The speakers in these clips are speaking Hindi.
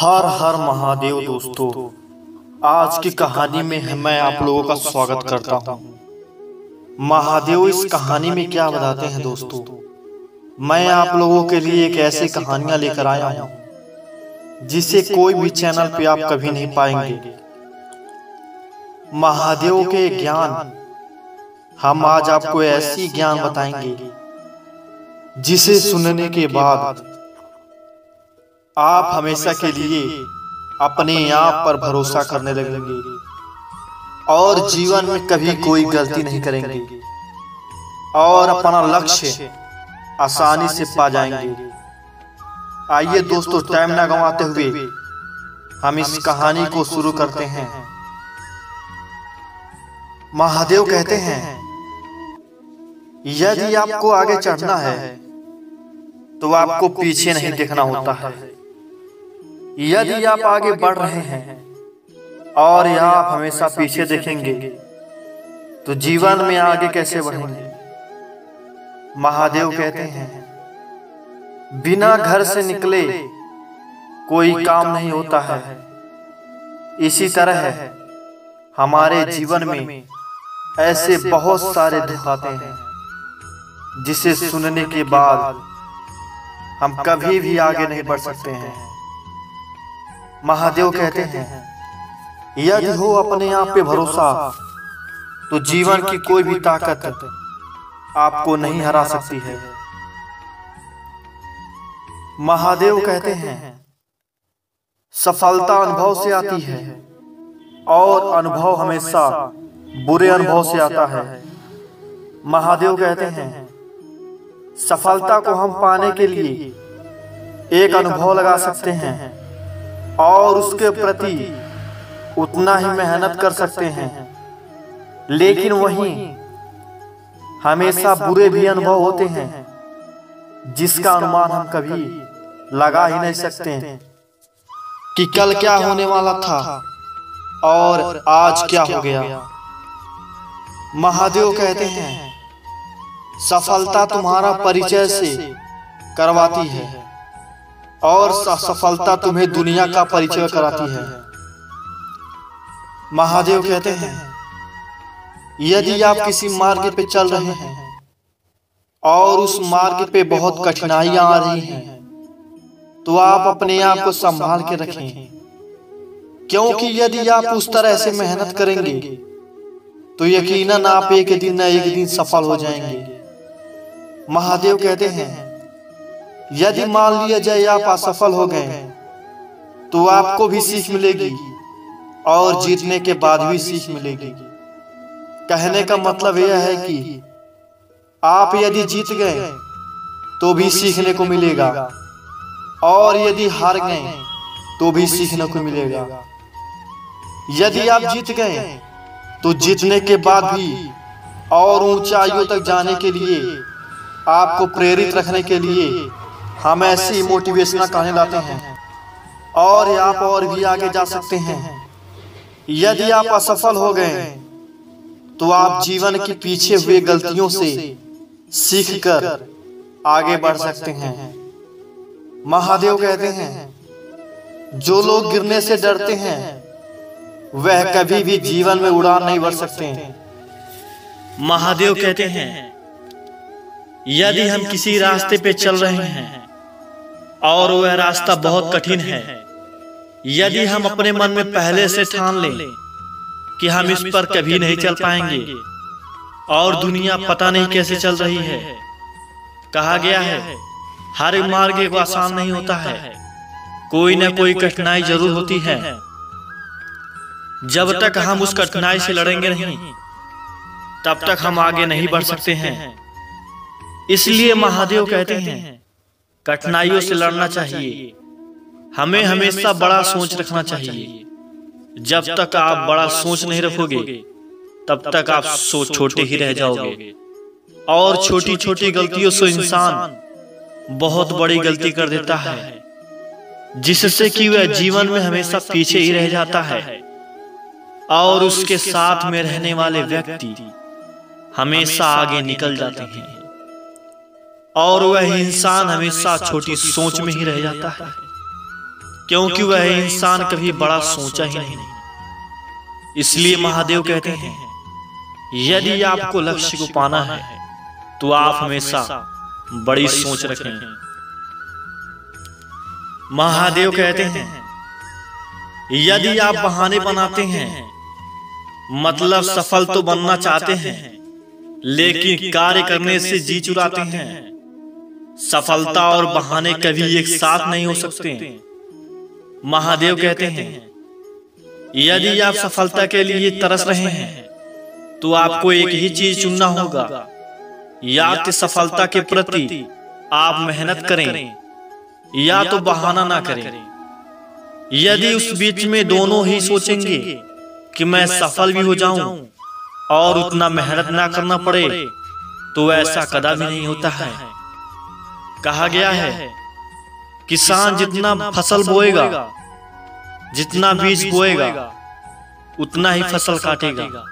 हर हर महादेव दोस्तों, आज की कहानी में मैं आप लोगों का स्वागत करता हूँ। महादेव, इस कहानी में क्या बताते हैं दोस्तों? मैं आप लोगों के लिए एक ऐसी कहानियाँ लेकर आया हूँ, जिसे कोई भी चैनल पे आप कभी नहीं पाएँगे। महादेव के ज्ञान। हम आज आपको ऐसी ज्ञान बताएँगे, जिसे सुनने के बाद आप हमेशा के लिए अपने आप पर भरोसा करने लगेंगे। और जीवन में कभी कोई गलती नहीं करेंगे। और अपना लक्ष्य आसानी से पा जाएँगे। आइए दोस्तों टाइम ना गंवाते हुए हम इस कहानी को शुरू करते हैं। महादेव कहते हैं यदि आपको आगे चढ़ना है तो आपको पीछे नहीं देखना होता है। यदि आप आगे बढ़ रहे हैं और यह आप हमेशा पीछे देखेंगे तो जीवन में आगे कैसे बढ़ेंगे? महादेव कहते हैं बिना घर से निकले कोई काम नहीं होता है। इसी तरह है हमारे जीवन में ऐसे बहुत सारे दुख आते हैं जिसे सुनने के बाद हम कभी भी आगे नहीं बढ़ सकते हैं। महादेव कहते हैं यदि हो अपने आप पे भरोसा तो जीवन की कोई भी ताकत आपको नहीं हरा सकती है। महादेव कहते हैं सफलता अनुभव से आती है और अनुभव हमेशा बुरे अनुभव से आता है। महादेव कहते हैं सफलता को हम पाने के लिए एक अनुभव लगा सकते हैं। और उसके प्रति उतना ही मेहनत कर सकते हैं। लेकिन वहीं हमेशा बुरे भी अनुभव होते हैं, जिसका अनुमान हम कभी लगा ही नहीं सकते हैं कि कल क्या होने वाला था और आज क्या हो गया। महादेव कहते हैं, सफलता तुम्हारा परिचय से करवाती है। और सफलता तुम्हें दुनिया का परिचय कराती है। महादेव कहते हैं, यदि आप किसी मार्ग पे चल रहे हैं और उस मार्ग पे बहुत कठिनाइयाँ आ रही हैं तो आप अपने आप को संभाल के रखें। क्योंकि यदि आप उस तरह से मेहनत करेंगे तो यकीनन आप एक दिन न एक दिन सफल हो जाएँगे। महादेव कहते हैं यदि मान लिया जाए आप असफल हो गए तो आपको भी सीख मिलेगी और जीतने के बाद भी सीख मिलेगी। कहने का मतलब यह है कि आप यदि जीत गए तो भी सीखने को मिलेगा। और यदि हार गए तो भी सीखने को मिलेगा। यदि आप जीत गए तो जीतने के बाद भी और ऊंचाइयों तक जाने के लिए आपको प्रेरित रखने के लिए हम ऐसी मोटिवेशनल कहानी लाते हैं। और आप और भी आगे जा सकते हैं। यदि आप असफल हो गए तो आप जीवन के पीछे हुए गलतियों से सीखकर आगे बढ़ सकते हैं। महादेव कहते हैं जो लोग गिरने से डरते हैं वह कभी भी जीवन में उड़ान नहीं भर सकते महादेव कहते हैं यदि हम किसी रास्ते पे चल रहे हैं और वह रास्ता बहुत कठिन है। यदि हम अपने मन में पहले से ठान लें कि हम इस पर कभी नहीं चल पाएँगे। और दुनिया पता नहीं कैसे चल रही है। कहा गया है हर मार्ग को आसान नहीं होता है। कोई ना कोई कठिनाई ज़रूर होती है। जब तक हम उस कठिनाई से लड़ेंगे नहीं तब तक हम आगे नहीं बढ़ सकते हैं। इसलिए महादेव कहते हैं कठिनाइयों से लड़ना चाहिए। हमें हमेशा बड़ा सोच रखना चाहिए। जब तक आप बड़ा सोच नहीं रखोगे तब तक आप सोच छोटे ही रह जाओगे। और छोटी छोटी गलतियों से इंसान बहुत बड़ी गलती कर देता है जिससे कि वह जीवन में हमेशा पीछे ही रह जाता है। और उसके साथ में रहने वाले व्यक्ति हमेशा आगे निकल जाते हैं। और वह इंसान हमेशा छोटी सोच में ही रह जाता है। क्योंकि वह इंसान कभी बड़ा सोचा ही नहीं। इसलिए महादेव कहते हैं यदि आपको लक्ष्य को पाना है तो आप हमेशा बड़ी सोच रखें। महादेव कहते हैं यदि आप बहाने बनाते हैं मतलब सफल तो बनना चाहते हैं लेकिन कार्य करने से जी चुराते हैं सफलता और बहाने कभी एक साथ नहीं हो सकते महादेव कहते हैं, यदि आप सफलता के लिए तरस रहे हैं तो आपको एक ही चीज़ चुनना होगा। या तो सफलता के प्रति आप मेहनत करें, या तो बहाना ना करें। यदि उस बीच में दोनों ही सोचेंगे कि मैं सफल भी हो जाऊँ और उतना मेहनत ना करना पड़े तो ऐसा कदा भी नहीं होता है। कहा गया है किसान जितना फ़सल बोएगा जितना बीज बोएगा उतना ही फ़सल काटेगा।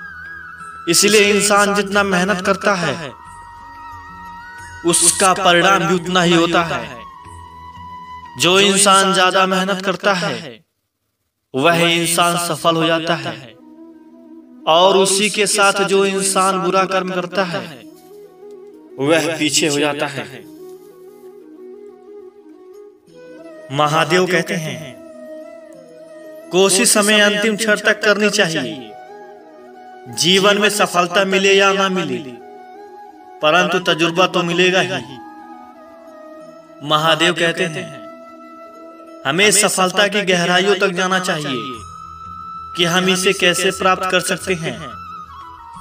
इसलिए इंसान जितना मेहनत करता है उसका परिणाम भी उतना ही होता है। जो इंसान ज़्यादा मेहनत करता है वह इंसान सफल हो जाता है। और उसी के साथ जो इंसान बुरा कर्म करता है वह पीछे हो जाता है। महादेव कहते हैं कोशिश हमें अंतिम क्षण तक करनी चाहिए। जीवन में सफलता मिले या ना मिले परंतु तजुर्बा तो मिलेगा ही। महादेव कहते हैं हमें सफलता की गहराइयों तक जाना चाहिए कि हम इसे कैसे प्राप्त कर सकते हैं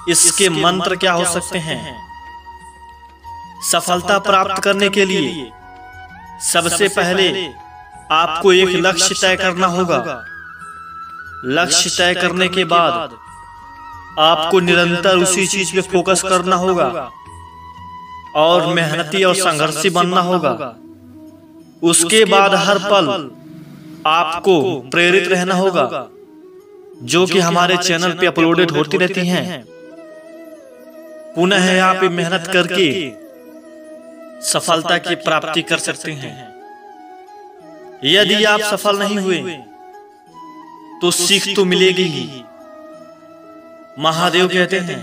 इसके मंत्र क्या हो सकते हैं? सफलता प्राप्त करने के लिए सबसे पहले आपको एक लक्ष्य तय करना होगा। लक्ष्य तय करने के बाद आपको निरंतर उसी चीज़ पे फोकस करना होगा। और मेहनती और संघर्षी बनना होगा। उसके बाद हर पल आपको प्रेरित रहना होगा। जो कि हमारे चैनल पे अपलोडेड होती रहती हैं। पुनः आप मेहनत करके सफलता की प्राप्ति कर सकते हैं। यदि आप सफल नहीं हुए तो सीख तो मिलेगी ही। महादेव कहते हैं,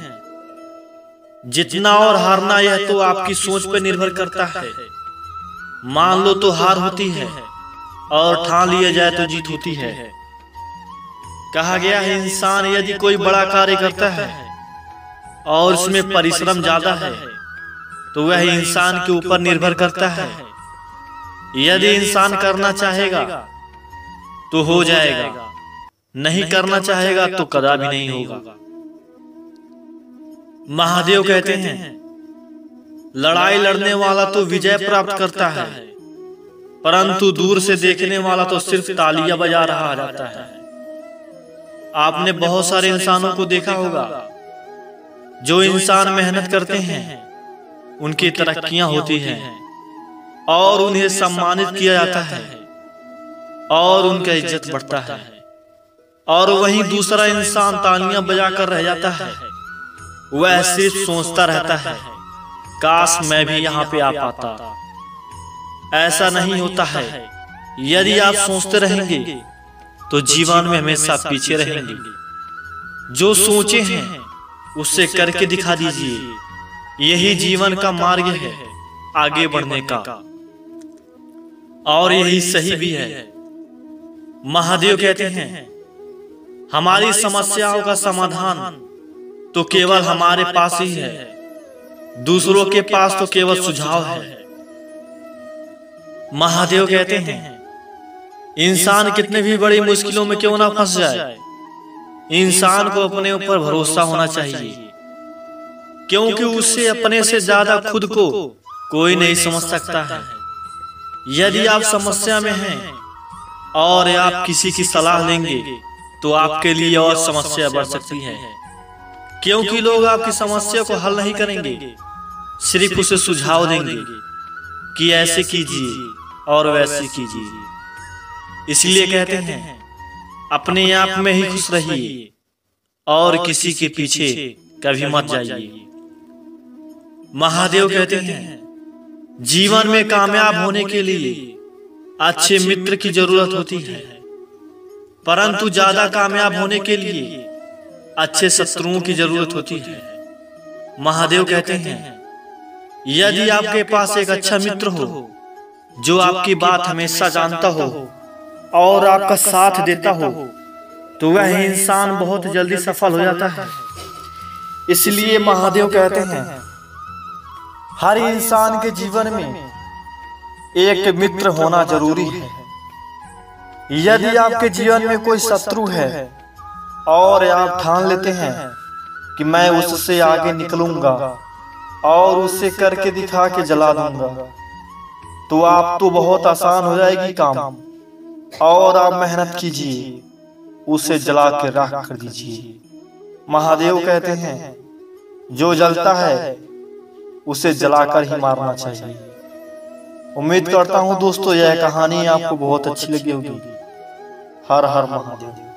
जितना और हारना यह तो आपकी सोच पर निर्भर करता है। मान लो तो हार होती है, और ठान लिया जाए तो जीत होती है। कहा गया है, इंसान यदि कोई बड़ा कार्य करता है, और उसमें परिश्रम ज़्यादा है तो वह इंसान के ऊपर निर्भर करता है। यदि इंसान करना चाहेगा तो हो जाएगा। नहीं करना चाहेगा तो कदा भी नहीं होगा। महादेव कहते हैं लड़ाई लड़ने वाला तो विजय प्राप्त करता है। परंतु दूर से देखने वाला तो सिर्फ़ तालियाँ बजा रहा जाता है। आपने बहुत सारे इंसानों को देखा होगा। जो इंसान मेहनत करते हैं उनकी तरक्कियाँ होती हैं। और उन्हें सम्मानित किया जाता है। और उनका इज़्ज़त बढ़ता है। और वहीं दूसरा इंसान तालियाँ बजाकर रह जाता है। वह सिर्फ़ सोचता रहता है, काश मैं भी यहाँ पे आ पाता। ऐसा नहीं होता है। यदि आप सोचते रहेंगे तो जीवन में हमेशा पीछे रहेंगे। जो सोचे हैं उससे करके दिखा दीजिए। यही जीवन का मार्ग है, आगे बढ़ने का। और यही सही भी है। महादेव कहते हैं हमारी समस्याओं का समाधान तो केवल हमारे पास ही है दूसरों के पास तो केवल सुझाव है। महादेव कहते हैं इंसान कितने भी बड़ी मुश्किलों में क्यों ना फंस जाए? इंसान को अपने ऊपर भरोसा होना चाहिए। क्योंकि उससे अपने से ज़्यादा खुद को कोई नहीं समझ सकता है। यदि आप समस्या में हैं और आप किसी की सलाह लेंगे तो आपके लिए और समस्या बढ़ सकती है। क्योंकि लोग आपकी समस्या को हल नहीं करेंगे सिर्फ़ उसे सुझाव देंगे कि ऐसे कीजिए और वैसे कीजिए। इसलिए कहते हैं अपने आप में ही खुश रहिए और किसी के पीछे कभी मत जाइए। महादेव कहते हैं जीवन में कामयाब होने के लिए अच्छे मित्र की ज़रूरत होती है। परंतु ज़्यादा कामयाब होने के लिए अच्छे शत्रुओं की ज़रूरत होती है। महादेव कहते हैं यदि आपके पास एक अच्छा मित्र हो जो आपकी बात हमेशा जानता हो और आपका साथ देता हो तो वह इंसान बहुत जल्दी सफल हो जाता है। इसलिए महादेव कहते हैं हर इंसान के जीवन में एक मित्र होना ज़रूरी है। यदि आपके जीवन में कोई शत्रु है और आप ठान लेते हैं कि मैं उससे आगे निकलूँगा और उससे करके दिखा के जला दूँगा तो आप तो बहुत आसान हो जाएगी काम। और आप मेहनत कीजिए, उसे जला के राख कर दीजिए। महादेव कहते हैं, जो जलता है उसे जलाकर ही मारना चाहिए। उम्मीद करता हूँ दोस्तों यह कहानी आपको बहुत अच्छी लगी होगी। हर हर महादेव।